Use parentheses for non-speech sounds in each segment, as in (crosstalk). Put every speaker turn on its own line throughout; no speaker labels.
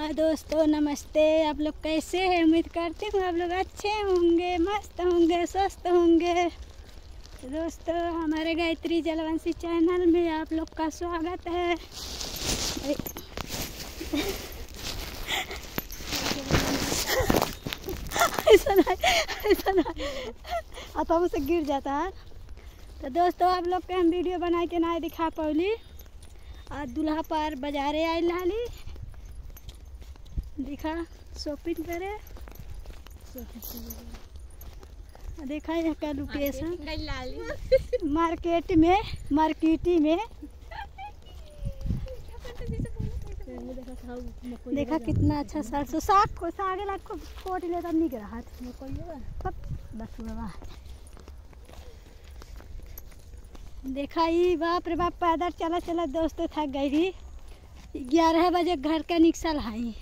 हाँ दोस्तों, नमस्ते। आप लोग कैसे हैं? उम्मीद करती हूँ आप लोग अच्छे होंगे, मस्त होंगे, स्वस्थ होंगे। तो दोस्तों, हमारे गायत्री जलवंशी चैनल में आप लोग का स्वागत है। ऐसा नहीं ऐसा से गिर जाता है। तो दोस्तों, आप लोग के हम वीडियो बना के ना दिखा पौली और दूल्हा पार बाजारे आए लाली। देखा, शॉपिंग करे। देखा, यहाँ का लोकेशन मार्केट में, मार्केटी में। देखा कितना अच्छा सरसों साग को सागे लाग को कोट ले तब निक रहा बस बाबा देखा ये बाप रे बाप, पैदल चला चला दोस्तों थक गई रही ग्यारह बजे घर का निकसल हाई।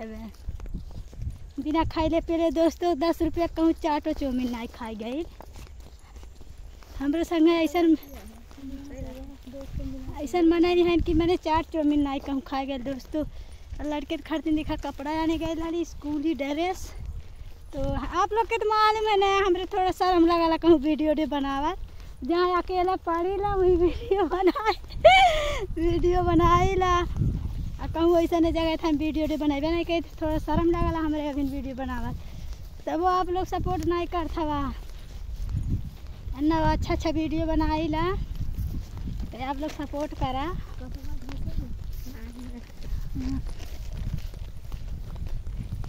बिना खाइले पीले दोस्तों, दस रुपया कहूँ, चाटो चौमिन नहीं खाई गई। हमारे संगे ऐसा ऐसा मना नहीं है कि मैंने चाट चौमिन नहीं कहूँ खा गए दोस्तों। लड़के खरीदने देखा कपड़ा आने गए लाली स्कूली ड्रेस। तो आप लोग के तो मालूम है ना, हमारे थोड़ा शर्म लगा ला कहूँ, वीडियो डे बनावा। जहाँ अकेला पढ़ी ला, वही वीडियो बनाए (laughs) वीडियो बनाई ला। कहूँ, ऐसा जगह था वीडियो डे बनाए नहीं कही थोड़ा शर्म लगा हमारे अभी वीडियो बनावा तब वो आप लोग सपोर्ट नहीं करता वा ना अच्छा अच्छा वीडियो बनाई ला तो आप लोग सपोर्ट करा।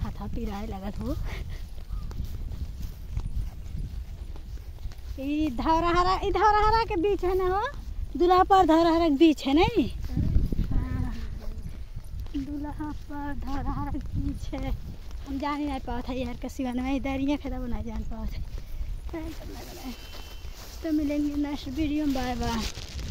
हाथा पिराए लगा हो। ई धौरहरा ई धौरहरा के बीच है ना हो? दूल्हा पर धौरहरा के बीच है नहीं दूल्हा पर धरार बीच है हम जान ही नहीं पाते यार का बन में इधर ही खेता नहीं जान पाते तो मिलेंगे नेक्स्ट वीडियो में बाय बाय